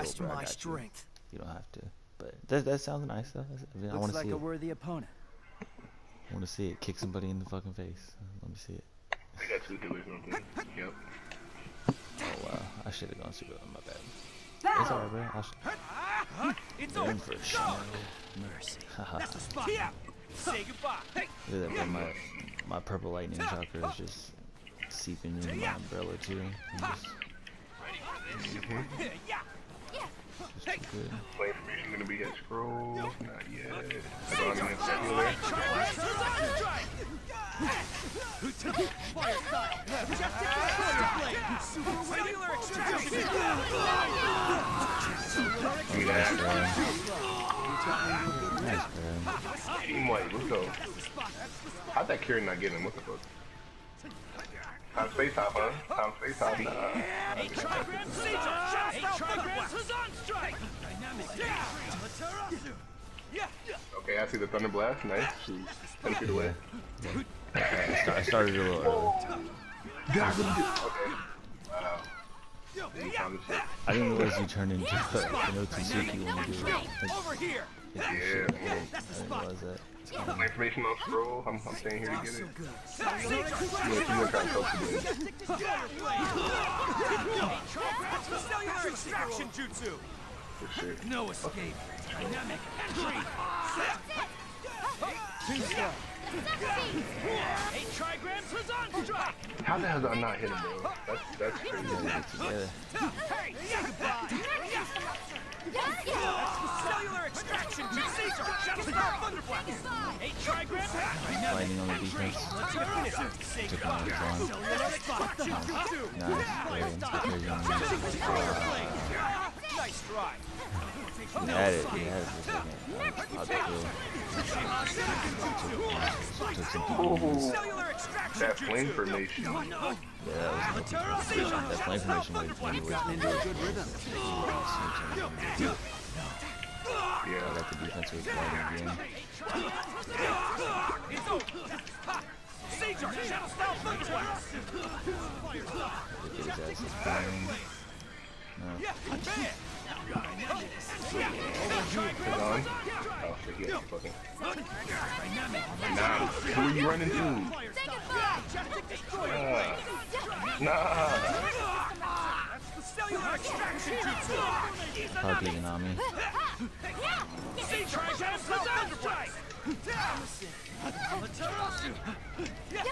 Test bro, my got you. strength. You don't have to. But that that sounds nice though. That's- I, mean, I want to like see a it. worthy opponent. I want to see it. Kick somebody in the fucking face. Let me see it. I got two healers on thing. Yep. Oh wow, I should have gone super. My bad. It's alright, bro. I should. It's over. for a show. Mercy. Haha. That's the spot. Yeah. Say goodbye. Hey. Look at that, bro. My my purple lightning chakra is just seeping into my umbrella too. I'm just, Yeah. Just. Play information gonna be at scroll. Not yet. So I'm gonna set healer. Cellular extraction. Give me that. Nice, bro. Team white. Let's go. How'd that Kirin not get him? What the fuck? Time space hop, huh? Time space hop. Nah. Eight trigrams Caesar. Eight trigrams Hazan strike. Dynamic. Yeah. Okay, I see the thunder blast. Nice. She's ten feet away. I, I started a little early. Okay. Wow. You found the shit. I didn't realize you turned into an Otsutsuki when you do it. Over here. Yeah. I didn't realize that. My information on scroll. I'm, I'm staying here to get it. Yeah, she's gonna try to talk to me. Cellular extraction jutsu. No escape. Dynamic entry. Eight trigrams Hazan strike. How the hell did I not hit him, bro? That's that's crazy. Together. Hey, say goodbye. Cellular extraction jutsu. Caesar. Shatterstar thunderblast. Eight trigrams. Lightning on the defense. Say Took on goodbye. his own. Cellular extraction. Nice. Very crazy. Nice try. He had it. He had it for a second. I was about to kill. Took some people. Cellular extraction That flame formation. Yeah, that was that flame formation was maybe worse than Into a good rhythm. I Yeah. got the defense with lighting again. It's over. Ha! Caesar, thunderblast. Look at his ass. It's burning. No. Yeah, bam. Hold on. Oh shit, he fucking. Nah. Who are you running to? Nah. Nah. Cellular extraction jutsu. Probably Yanami. Caesar, Shatterstar thunderblast. Amaterasu. Yeah.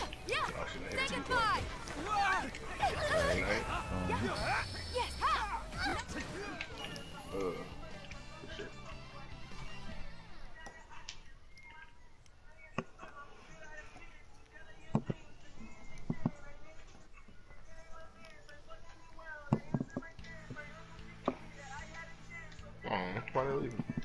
Shit, I hit Goodbye. Leaving?